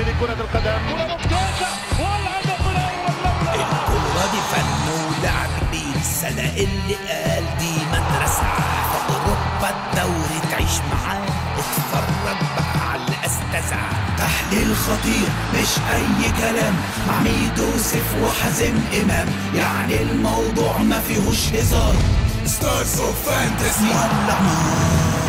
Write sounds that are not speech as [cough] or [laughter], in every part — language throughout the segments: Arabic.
القدم كرة الكورة دي فن ولعب بيه اللي قال دي مدرسة. أوروبا الدوري تعيش معاه. اتفرج بقى على الأستاذة. تحليل خطير مش أي كلام. مع ميدو سيف وحازم إمام. يعني الموضوع ما فيهوش هزار. Stars of Fantasy ولع نار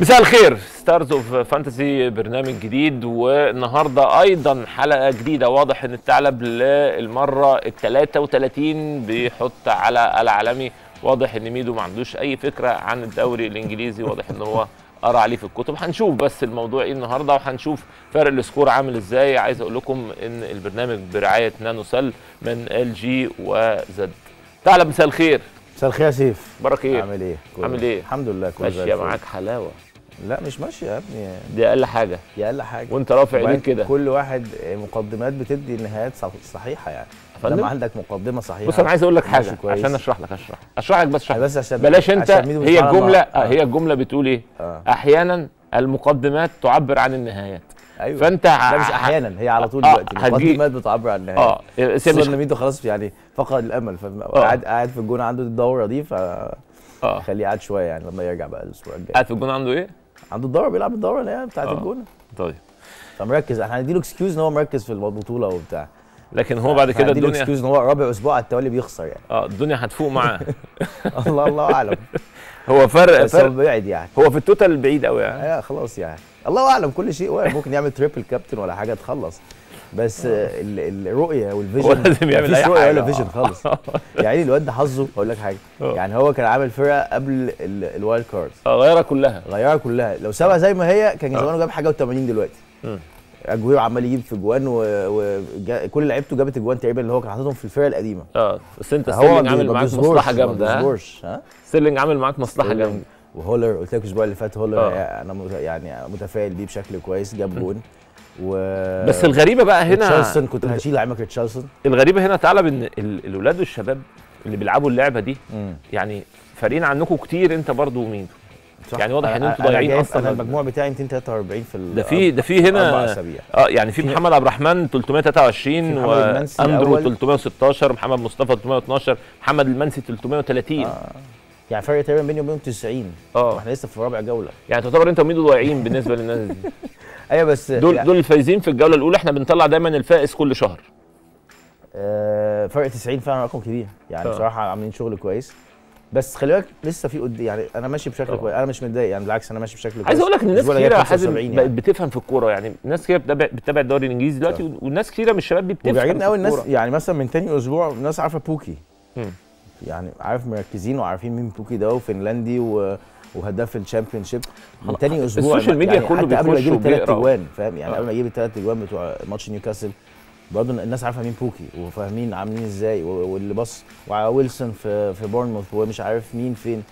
مساء الخير. Stars of Fantasy برنامج جديد والنهاردة أيضا حلقة جديدة. واضح إن الثعلب للمرة ال 33 بيحط على العالمي. واضح إن ميدو ما عندوش أي فكرة عن الدوري الإنجليزي. واضح إن هو قرأ عليه في الكتب. هنشوف بس الموضوع إيه النهارده وهنشوف فرق ال score عامل إزاي. عايز أقول لكم إن البرنامج برعاية NanoCell من LG وزد ثعلب مساء الخير. مساء الخير يا سيف. برك إيه عامل إيه؟ عامل إيه؟ الحمد لله كله ماشيه. معاك حلاوة. لا مش ماشية يا ابني. دي أقل حاجة. دي أقل حاجة. وأنت رافع إيديك كده. كل واحد مقدمات بتدي نهايات صح- صحيحة يعني؟ لما عندك مقدمة صحيحة بص أنا عايز أقول لك حاجة. كويس. عشان أشرح لك أشرح. أشرح لك بس اشرح بس عشان بلاش أنت عشان هي الجمله آه. هي الجمله بتقول إيه؟ آه. أحيانا المقدمات تعبر عن النهايات. أيوه. فأنت لا مش أحيانا هي على طول آه، دلوقتي. هتجي- المقدمات بتعبر عن النهايه آه مش إن ميدو خلاص يعني فقد الأمل. آه. فقاعد قاعد في الجون عنده الدورة دي آه. فخليه قاعد شوية يعني لما يرجع بقى الأسبوع الجاي. قاعد في الجونة عنده إيه؟ عنده الدوره بيلعب الدوره اللي هي بتاعت آه. الجونة. طيب. فمركز إحنا هنديله excuse إن هو مركز في البطولة وبتاع. لكن هو بعد كده الدنيا excuse إن هو رابع أسبوع على التوالي بيخسر يعني. آه الدنيا هتفوق معاه. [laughs] الله الله أعلم. [laughs] هو فرق بس فرق بعيد يعني. هو في ال total بعيد قوي يعني. أيوه خلاص يعني. الله أعلم كل شيء. وارد ممكن يعمل triple captain ولا حاجة تخلص. بس آه، ال- الرؤية وال vision لازم يعمل أي رؤية. ولا vision خالص. [laughs] يعني الواد ده حظه هقول لك حاجة. آه. يعني هو كان عامل فرقة قبل ال- ال wild card آه غيرها كلها. غيرها كلها. لو سابها زي ما هي كان زمانه جاب حاجة و80 دلوقتي. أجويرو عمال يجيب في جوان وكل لعيبته جابت اجوان تقريبا اللي هو كان حاططهم في الفرقة القديمة. آه بس أنت ستيرلينج عامل معاك مصلحة جامدة ها؟ ستيرلينج عامل معاك مصلحة جامدة. وهالر قلت لك الأسبوع اللي فات هالر آه. أنا يعني متفائل بيه بشكل كويس جاب جون. و بس الغريبة بقى هنا ريتشاردسون كنت هشيل لعيبك ريتشاردسون الغريبة هنا تعلب ان ال- الولاد والشباب اللي بيلعبوا اللعبة دي مم. يعني فارقين عنكم كتير انت برضو وميدو صح. يعني واضح إن أنتوا ضايعين أصلاً. أنا المجموع بتاعي 243 في ده في ده في هنا آه يعني في محمد عبد الرحمن 323 في محمد المنسي وأندرو الأول. 316 محمد مصطفى 312 محمد المنسي 330 آه. يعني فرق تقريبا بيني وبينهم 90 آه وإحنا لسه في رابع جولة يعني تعتبر انت وميدو ضايعين بالنسبة للناس دي [laughs] أيوه بس دول يعني دول الفايزين في الجولة الأولى إحنا بنطلع دايما الفائز كل شهر آه فرق 90 فعلا رقم كبير يعني آه. بصراحة عاملين شغل كويس بس خلي بالك لسه في قد يعني أنا ماشي بشكل طبعا. كويس أنا مش متضايق يعني بالعكس أنا ماشي بشكل كويس عايز أقول لك إن الناس الأسبوع اللي كتير جاي يا حازم 75 بقت يعني. بتفهم في الكورة يعني ناس كتير بتتابع الدوري الإنجليزي دلوقتي. والناس كتيرة من الشباب دي بتفهم وبيعجبني قوي الناس. يعني مثلا من تاني أسبوع الناس عارفة بوكي مم. يعني عارف مركزين وعارفين مين بوكي ده وفنلندي و... وهداف ال Championship من تاني أسبوع ال social media يعني كله حتى قبل ما يجيب الثلاث. اجوان فاهم يعني آه. قبل ما يجيب الثلاث اجوان بتوع ماتش نيوكاسل برضه الناس عارفة مين بوكي وفاهمين عاملين إزاي واللي بص وويلسون في في بورنموث ومش عارف مين فين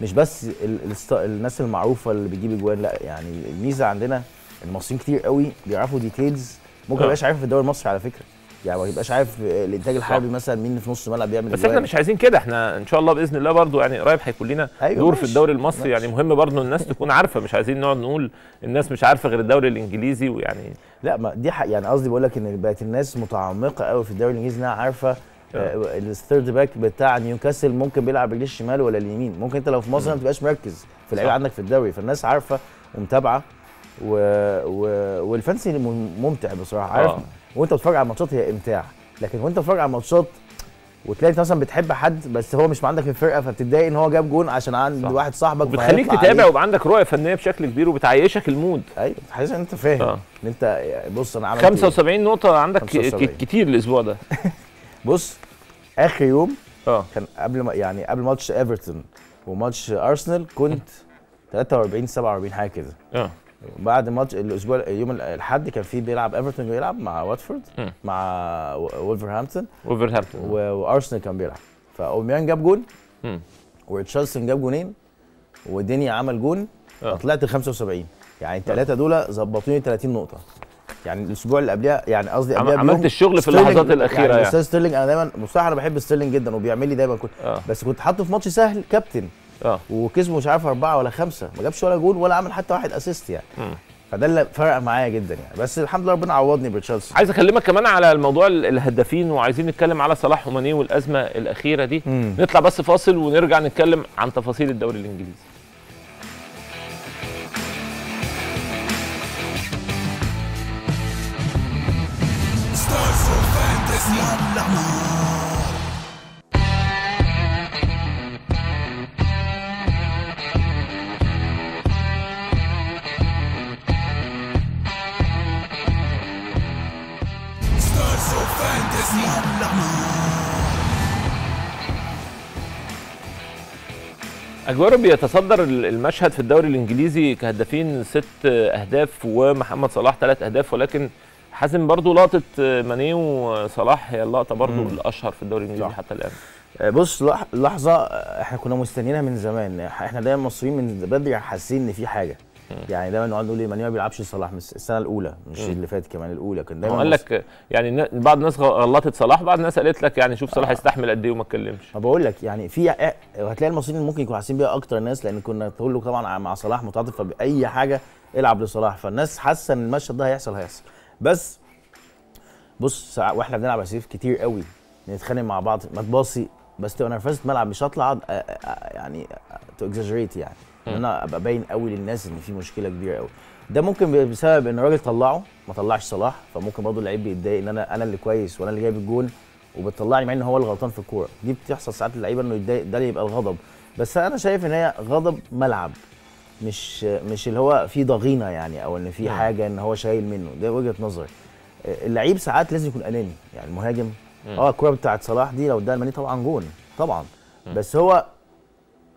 مش بس ال... الناس المعروفة اللي بتجيب اجوان لا يعني الميزة عندنا المصريين كتير قوي بيعرفوا details ممكن آه. ما يبقاش عارف في الدوري المصري على فكرة يعني ما يبقاش عارف الإنتاج الحربي مثلا مين في نص الملعب بيعمل بس إحنا أجوان. مش عايزين كده. إحنا إن شاء الله بإذن الله برضو يعني قريب هيكون لنا أيوة دور في ماشي، الدوري المصري. ماشي. يعني مهم برضو الناس تكون عارفة. مش عايزين نقعد نقول الناس مش عارفة غير الدوري الإنجليزي ويعني لا ما دي حق. يعني قصدي بقول لك إن بقت الناس متعمقة قوي في الدوري الإنجليزي إنها عارفة آه، ال third back بتاع نيوكاسل ممكن بيلعب رجليه الشمال ولا اليمين. ممكن أنت لو في مصر ما تبقاش مركز في اللعيبه. عندك في الدوري. فالناس عارفة ومتابعة و... و... وال fantasy مم- ممتع بصراحة. عارف آه. وانت بتتفرج على الماتشات هي امتاع لكن وانت بتتفرج على الماتشات وتلاقي انت مثلا بتحب حد بس هو مش عندك في الفرقة فبتتضايق إن هو جاب جون عشان عند صح. واحد صاحبك فهيطلع تتابع. ويبقى عندك رؤية فنية بشكل كبير وبتعيشك ال mood أيوه تحس إن أنت فاهم آه. إن أنت بص أنا عملت إيه؟ 75 نقطة عندك ك- 75. ك- كتير الأسبوع ده [laughs] بص آخر يوم آه كان قبل ما يعني قبل ماتش إيفرتون وماتش أرسنال كنت 43 47 حاجة كده آه بعد ماتش الأسبوع يوم الأحد كان في بيلعب ايفرتون بيلعب مع واتفورد. مع وولفرهامبتون وولفرهامبتون و- وارسنال كان بيلعب. فأوباميانج جاب جون. مم. وريتشاردسون جاب جونين. ودينيي عمل جون. آه. فطلعت ل 75 يعني الثلاثه دول ظبطوني 30 نقطة. يعني الأسبوع اللي قبلها يعني قصدي قبلها عملت الشغل في اللحظات الأخيرة يعني. أستاذ ستيرلينج أنا دايما بصراحة أنا بحب ستيرلينج جدا وبيعمل لي دايما كنت آه. بس كنت حاطه في ماتش سهل كابتن. آه. وكسبوا مش عارف أربعة ولا خمسة ما جابش ولا جول ولا عمل حتى واحد اسيست يعني. فده اللي فرق معايا جدا يعني. بس الحمد لله ربنا عوضني بتشيلسي عايز أكلمك كمان على الموضوع ال- الهدافين وعايزين نتكلم على صلاح وماني والأزمة الأخيرة دي. مم. نطلع بس فاصل ونرجع نتكلم عن تفاصيل الدوري الإنجليزي. اجويرو بيتصدر ال- المشهد في الدوري الإنجليزي كهدافين ست أهداف ومحمد صلاح ثلاث أهداف ولكن حازم برضو لقطه ماني وصلاح هي اللقطة برضو مم. الأشهر في الدوري الإنجليزي. حتى الآن آه، بص لح- لحظة آه، إحنا كنا مستنيينها من زمان إحنا دايما مصريين من بدري حاسين إن في حاجة يعني دايما نقعد نقول إيه ماني ما بيلعبش صلاح من السنة الأولى مش مم. اللي فاتت كمان الأولى كان دايما قال لك يعني بعض الناس غلطت صلاح بعض الناس قالت لك يعني شوف صلاح آه. يستحمل قد إيه وما اتكلمش. ما بقول لك يعني في هتلاقي المصريين ممكن يكونوا حاسين بيها أكتر ناس لأن كنا تقول له طبعا مع صلاح متعاطف فبأي حاجة العب لصلاح فالناس حاسة إن المشهد ده هيحصل هيحصل. بس بص وإحنا بنلعب يا سيف كتير قوي نتخانق مع بعض ما تباصي بس تبقى نرفزة ملعب مش هطلع يعني to exaggerate يعني. إن أنا أبقى باين قوي للناس إن في مشكلة كبيرة قوي. ده ممكن بسبب إن الراجل طلعه ما طلعش صلاح فممكن برضه اللعيب بيتضايق إن أنا أنا اللي كويس وأنا اللي جايب الجون وبتطلعني مع إن هو الغلطان في الكورة. دي بتحصل ساعات اللعيبه إنه يتضايق ده اللي يبقى الغضب. بس أنا شايف إن هي غضب ملعب مش مش اللي هو في ضغينة يعني أو إن في نعم. حاجة إن هو شايل منه. ده وجهة نظري. اللعيب ساعات لازم يكون أناني يعني المهاجم. آه الكورة بتاعت صلاح دي لو اداها لماني طبعا جون طبعا. بس هو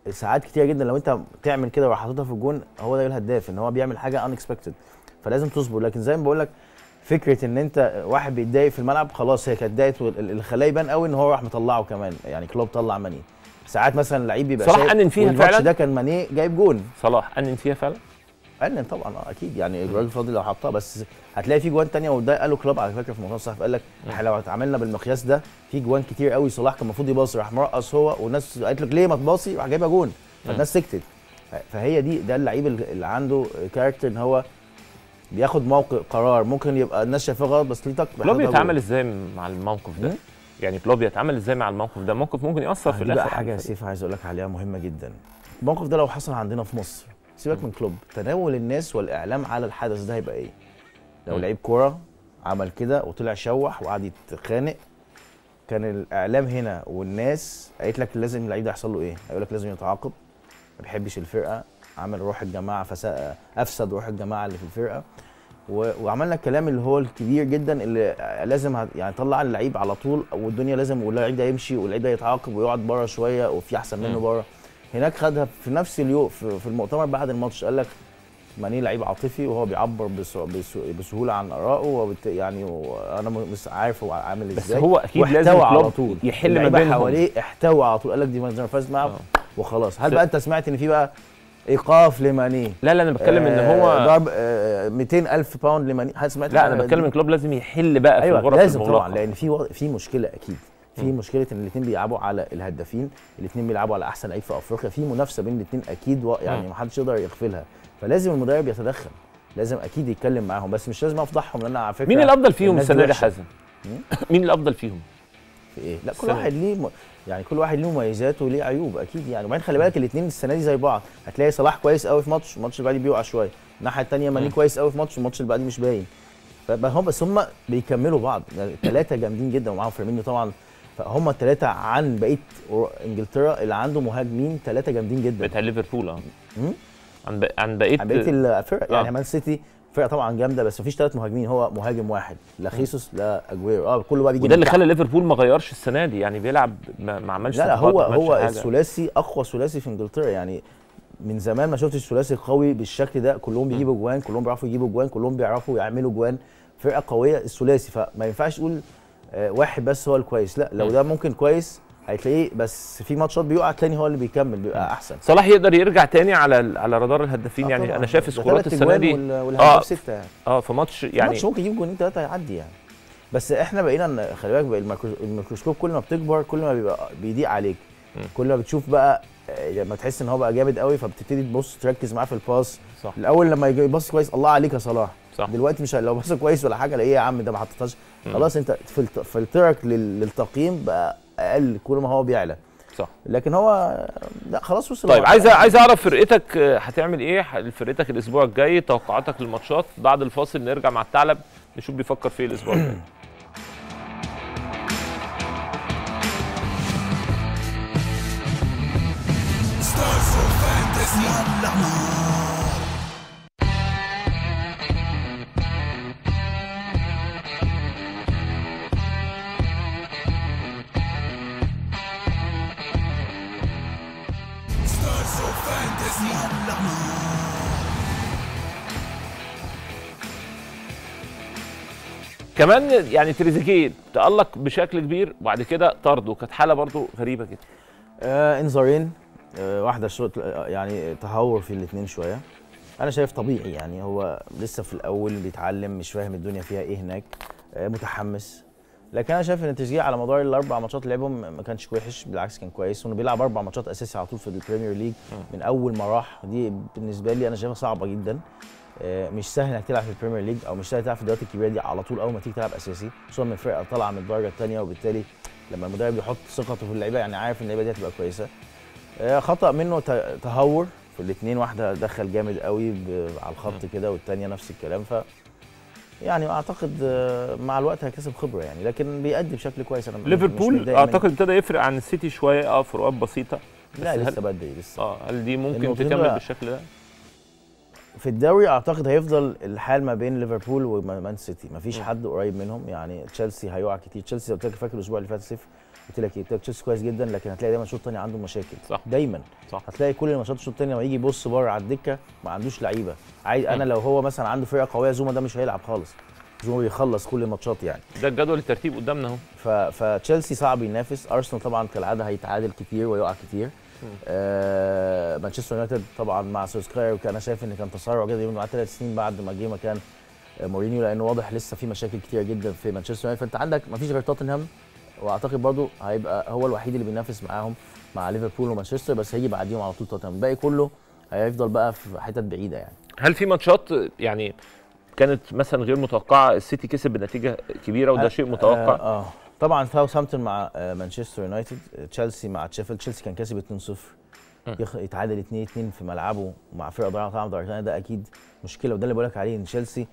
ساعات كتير جدا لو انت تعمل كده وراح حاططها في الجون هو ده الهداف ان هو بيعمل حاجة unexpected. فلازم تصبر. لكن زي ما بقول لك فكرة ان انت واحد بيتضايق في الملعب خلاص هي كانت ضايقت خلاه يبان قوي ان هو راح مطلعه كمان. يعني كلوب طلع ماني. ساعات مثلا اللعيب بيبقى صلاح أنن فيها فعلا؟ ده كان ماني جايب جون. صلاح أنن فيها فعلا؟ فنن طبعا آه أكيد يعني الراجل فاضي لو حطها بس هتلاقي في جوان تانية وده قالوا كلوب على فكرة في موضوع صح قال لك إحنا لو اتعاملنا بالمقياس ده في جوان كتير قوي صلاح كان المفروض يباصي راح مرقص هو والناس قالت لك ليه ما تباصي؟ راح جايبها جون. فالناس سكتت. فهي دي ده اللعيب اللي عنده character إن هو بياخد موقف قرار. ممكن يبقى الناس شايفاه غلط بس ليه طاقه كلوب يتعامل إزاي مع الموقف ده؟ يعني كلوب يتعامل إزاي مع الموقف ده؟ موقف ممكن يأثر في دي الآخر. بقى حاجة يا. سيف عايز أقول لك عليها مهمة جدا. الموقف ده لو حصل عندنا في مصر سيبك من كلوب. تناول الناس والإعلام على الحدث ده هيبقى إيه؟ لو. لعيب كورة عمل كده وطلع شوح وقعد يتخانق كان الإعلام هنا والناس قالت لك لازم اللعيب ده يحصل له إيه؟ هيقول لك لازم يتعاقب. ما بيحبش الفرقة عمل روح الجماعة فسا أفسد روح الجماعة اللي في الفرقة. و... وعملنا الكلام اللي هو الكبير جدا اللي لازم يعني طلع اللعيب على طول والدنيا لازم واللعيب ده يمشي واللعيب ده يتعاقب ويقعد بره شوية وفي أحسن منه. بره. هناك خدها في نفس اليوم في, المؤتمر بعد الماتش قال لك ماني لعيب عاطفي وهو بيعبر بس... بس... بسهولة عن آرائه وبت... يعني وأنا مش عارف هو عامل إزاي. بس هو أكيد لازم على طول. يحل ما بينهم حواليه احتوى على طول. قال لك دي نرفز معاه آه. وخلاص. هل بقى أنت سمعت إن في بقى إيقاف لماني؟ لا لا أنا بتكلم إن آه، هو ضرب آه، 200 ألف باوند لماني. هل سمعت لا أنا؟ بتكلم إن كلوب لازم يحل بقى في أيوه الغرف لازم. طبعا لأن في و... في مشكلة أكيد. في. مشكلة إن الاثنين بيلعبوا على الهدافين الاثنين بيلعبوا على أحسن لعيب في أفريقيا. في منافسة بين الاثنين أكيد و... يعني. ما حدش يقدر يغفلها. فلازم المدرب يتدخل لازم أكيد يتكلم معاهم بس مش لازم أفضحهم لأن على فكرة مين الأفضل فيهم السنة دي. حازم؟ [coughs] مين الأفضل فيهم؟ في إيه؟ لا كل السنة واحد ليه م... يعني كل واحد له مميزات وليه عيوب أكيد يعني. وبعدين خلي بالك الاثنين السنة دي زي بعض. هتلاقي صلاح كويس قوي في ماتش الماتش اللي بعديه بيقع شوية. الناحية الثانية ماني. كويس قوي في ماتش الماتش اللي بعديه مش باين. فهم بس هم بيكملوا بعض. يعني ثلاثة جامدين جدا ومعاهم فيرمينيو طبعا فهم الثلاثه عن بقية إنجلترا اللي عنده مهاجمين ثلاثة جامدين جدا. بتاع ليفربول آه. عن عن بقية عن بقية الفرق آه. يعني مان سيتي فرقة طبعا جامدة بس مفيش ثلاث مهاجمين. هو مهاجم واحد لا خيسوس لا أجويرو. آه كله بقى بيجي وده اللي. خلى ليفربول ما غيرش السنة دي. يعني بيلعب ما ما عملش لا لا هو هو. الثلاثي أقوى ثلاثي في إنجلترا. يعني من زمان ما شفتش ثلاثي قوي بالشكل ده. كلهم بيجيبوا جوان كلهم بيعرفوا يجيبوا جوان كلهم بيعرفوا يعملوا جوان. فرقة قوية الثلاثي. فما ينفعش تقول آه، واحد بس هو الكويس. لا لو. ده ممكن كويس هتلاقيه بس في ماتشات بيقع تاني هو اللي بيكمل بيبقى أحسن. صلاح يقدر يرجع تاني على على رادار الهدافين؟ آه يعني. أنا شايف score ات السنة دي آه. والهداف سته يعني آه في ماتش يعني ماتش ممكن يجيب جونين ثلاثة يعدي يعني. بس إحنا بقينا خلي بالك الميكروسكوب كل ما بتكبر كل ما بيبقى بيضيق عليك. كل ما بتشوف بقى آه، لما تحس إن هو بقى جامد قوي فبتبتدي تبص تركز معاه في الباس صح. الأول لما يبص كويس الله عليك يا صلاح. صح. دلوقتي مش لو بص كويس ولا حاجة إيه يا عم ده ما حطيتهاش. خلاص أنت فلت- فلترك لل- للتقييم بقى أقل كل ما هو بيعلى. صح. لكن هو لا خلاص وصل طيب عايز عايز أعرف فرقتك آه، هتعمل إيه؟ فرقتك الأسبوع الجاي توقعاتك للماتشات؟ بعد الفاصل نرجع مع الثعلب نشوف بيفكر في إيه الأسبوع الجاي. كمان يعني تريزيجيه تألق بشكل كبير وبعد كده طرده. كانت حالة برضو غريبة كده آه إنذارين. آه واحدة شوط آه، يعني تهور في الاثنين شوية. أنا شايف طبيعي يعني هو لسه في الأول بيتعلم مش فاهم الدنيا فيها إيه هناك. آه متحمس. لكن أنا شايف إن التشجيع على مدار الأربع ماتشات اللي لعبهم ما كانش وحش بالعكس كان كويس. وانه بيلعب أربع ماتشات أساسي على طول في البريمير ليج من أول ما راح. دي بالنسبة لي أنا شايفها صعبة جدا. مش سهل إنك تلعب في البريمير ليج أو مش سهل تلعب في الدوريات الكبيرة دي على طول أول ما تيجي تلعب أساسي خصوصا من فرقة طالعة من الدرجة الثانية وبالتالي لما المدرب يحط ثقته في اللعيبة يعني عارف إن اللعيبة دي هتبقى كويسة. آه، خطأ منه تهور في الاثنين واحدة دخل جامد قوي على الخط كده والثانيه نفس الكلام. ف يعني أعتقد آه، مع الوقت هيكتسب خبرة يعني لكن بيأدي بشكل كويس. أنا ليفربول. أعتقد ابتدى يفرق عن السيتي شوية آه فروقات بسيطة. لا لسه بدري لسه. آه هل دي ممكن تكمل بالشكل ده؟ في الدوري أعتقد هيفضل الحال ما بين ليفربول ومان سيتي. مفيش. حد قريب منهم. يعني تشيلسي هيقع كتير. تشيلسي قلت لك فاكر الأسبوع اللي فات صفر قلت لك إيه؟ تشيلسي كويس جدا لكن هتلاقي دايما الشوط الثاني عنده مشاكل. صح. دايما. صح. هتلاقي كل الماتشات الشوط الثاني لما يجي يبص بره على الدكة ما عندوش لعيبة. عايز أنا لو هو مثلا عنده فرقة قوية زوما ده مش هيلعب خالص. زوما بيخلص كل الماتشات يعني. ده الجدول الترتيب قدامنا أهو. فتشيلسي صعب ينافس. أرسنال طبعا كالعادة هيتعادل كتير ويقع كتير. آه مانشستر يونايتد طبعا مع سولسكاير وكان أنا شايف إن كان تسرع جدا يوم مضاه ثلاث سنين بعد ما جه مكان آه، مورينيو لأنه واضح لسه في مشاكل كتير جدا في مانشستر يونايتد. فأنت عندك ما فيش غير توتنهام وأعتقد برضو هيبقى هو الوحيد اللي بينافس معاهم مع ليفربول ومانشستر بس هيجي بعديهم على طول توتنهام. الباقي كله هيفضل بقى في حتت بعيدة يعني. هل في ماتشات يعني كانت مثلا غير متوقعة؟ السيتي كسب بنتيجة كبيرة وده شيء متوقع؟ آه, آه. طبعا ساوثهامبتون مع مانشستر يونايتد تشيلسي مع شيفيلد تشيلسي كان كاسب 2-0 مم. يخ- يتعادل 2 2 في ملعبه مع فرقه ضايعه طبعا ده أكيد مشكلة وده اللي بقول لك عليه إن تشيلسي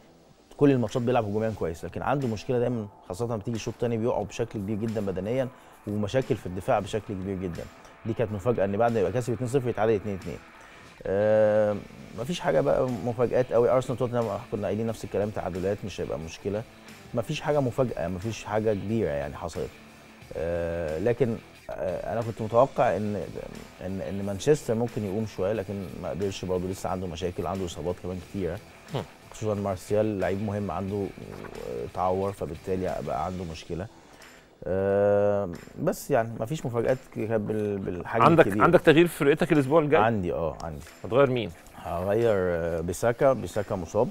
كل الماتشات بيلعب هجوميا كويس. لكن عنده مشكلة دايما خاصة لما تيجي الشوط الثاني بيقعوا بشكل كبير جدا بدنيا ومشاكل في الدفاع بشكل كبير جدا. دي كانت مفاجأة إن بعد ما يبقى كاسب 2-0 يتعادل 2 2 آه مفيش حاجة بقى مفاجآت قوي ارسنال توتنهام كنا قايلين نفس الكلام تعادلات مش هيبقى مشكلة. مفيش حاجة مفاجأة مفيش حاجة كبيرة يعني حصلت. آه لكن آه أنا كنت متوقع إن إن إن مانشستر ممكن يقوم شوية لكن ما قدرش برضه لسه عنده مشاكل عنده إصابات كمان كتيرة. خصوصا مارسيال لعيب مهم عنده آه، تعور فبالتالي بقى عنده مشكلة. بس يعني مفيش مفاجآت كده بال- بالحجم عندك الكبير. عندك تغيير في فرقتك الأسبوع الجاي؟ عندي آه عندي. هتغير مين؟ هغير بيساكا. بيساكا مصاب.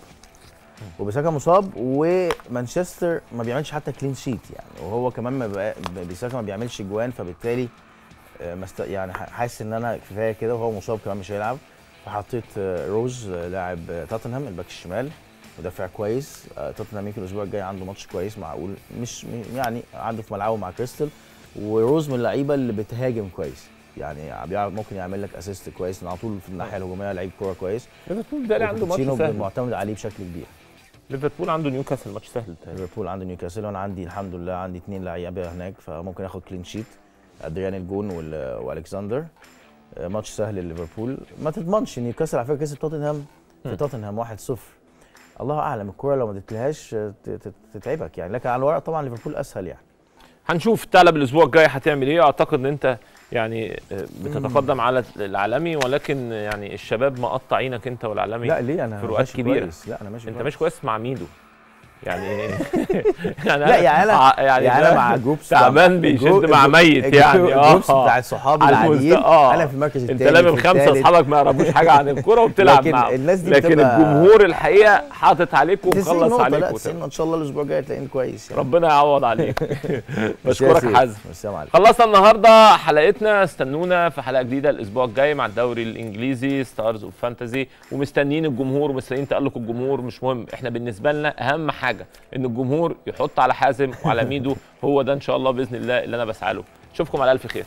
وبيساكا مصاب ومانشستر ما بيعملش حتى clean sheet يعني. وهو كمان ما بيساكا ما بيعملش جوان فبالتالي آه، مست... يعني حاسس إن أنا كفاية كده وهو مصاب كمان مش هيلعب. فحطيت آه، روز آه، لاعب توتنهام الباك الشمال مدافع كويس. توتنهام يمكن الأسبوع الجاي عنده ماتش كويس معقول؟ مش يعني عنده في ملعبه مع كريستال. وروز من اللعيبة اللي بتهاجم كويس. يعني بيعرف ممكن يعمل لك assist كويس على طول في الناحية الهجومية لعيب كورة كويس. ليفربول ده عنده ماتش سهل معتمد عليه بشكل كبير. ليفربول عنده نيوكاسل ماتش سهل. ليفربول عنده نيوكاسل وأنا عندي الحمد لله عندي اثنين لعيبة هناك فممكن آخد clean sheet أدريان الجون وال- وألكسندر. آه، ماتش سهل لليفربول. ما تضمنش نيوكاسل على فكرة كسب توتنهام في. توتنهام 1-0 الله أعلم الكوره لو ما اديتلهاش آه، تتعبك يعني. لكن على الورق طبعا ليفربول أسهل يعني. هنشوف الثعلب الأسبوع الجاي هتعمل إيه. أعتقد إن أنت يعني آه، بتتقدم على العالمي ولكن يعني الشباب مقطع عينك انت والعالمي لا ليه أنا فروقات ماشي كبيرة. كويس لا أنا ماشي أنت. ماشي كويس مع ميدو يعني [laughs] يعني لا يعني أنا يعني, أنا مع groups تعبان بيشد مع ميت يعني. ال groups آه. بتاع صحابي على المست- العاديين. آه. أنا في المركز أنت الثاني لامم خمسه أصحابك ما يعرفوش حاجة عن الكورة وبتلعب لكن معاهم. الناس دي لكن الجمهور الحقيقة حاطط عليك 90 ومخلص عليك لا وتمام. 90 إن شاء الله الأسبوع الجاي تلاقيني كويس يعني. ربنا يعوض عليك. [laughs] يا بشكرك. حازم. يا خلصنا النهارده حلقتنا. استنونا في حلقة جديدة الأسبوع الجاي مع الدوري الإنجليزي stars of fantasy ومستنيين الجمهور ومستنيين تألق الجمهور مش مهم. إحنا بالنسبة لنا أهم حاجة إن الجمهور يحط على حازم وعلى ميدو هو ده إن شاء الله بإذن الله اللي أنا بسعى له. أشوفكم على ألف خير.